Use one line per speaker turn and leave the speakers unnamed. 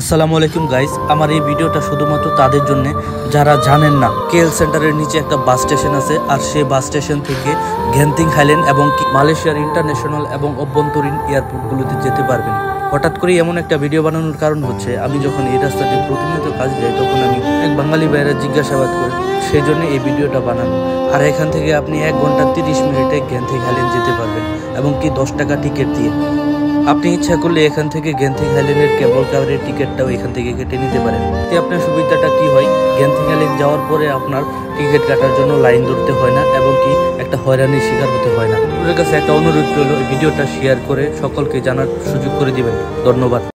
আসসালামু আলাইকুম গাইস আমার এই ভিডিওটা শুধুমাত্র তাদের জন্য। যারা জানেন না কেএল সেন্টারের নিচে একটা বাস স্টেশন আছে, আর সেই বাস স্টেশন থেকে ঘ্যান্তিং হাইল্যান্ড এবং মালয়েশিয়ার ইন্টারন্যাশনাল এবং অভ্যন্তরীণ এয়ারপোর্টগুলোতে যেতে পারবেন। হঠাৎ করে এমন একটা ভিডিও বানানোর কারণ হচ্ছে, আমি যখন এই রাস্তাতে প্রতিনিয়ত কাজে যাই, তখন আমি এক বাঙালি ভাইয়েরা জিজ্ঞাসাবাদ করি, সেই জন্য এই ভিডিওটা বানানো। আর এখান থেকে আপনি এক ঘণ্টা তিরিশ মিনিটে গ্যান্থিং হাইল্যান্ড যেতে পারবেন, এবং কি দশ টাকা টিকিট দিয়ে। আপনি ইচ্ছা করলে এখান থেকে গ্যান্থিং হাইল্যান্ডের কেবল কারের টিকিটটাও এখান থেকে কেটে নিতে পারেন। এতে আপনার সুবিধাটা কি হয়? গ্যান্থিং হাইল্যান্ড যাওয়ার পরে আপনার টিকিট কাটার জন্য লাইন ধরতে হয় না এবং কি একটা হয়রানির শিকার হতে হয় না। ওদের কাছে একটা অনুরোধ রইল ভিডিওটা শেয়ার করে সকলকে জানার সুযোগ করে দিবেন। ধন্যবাদ।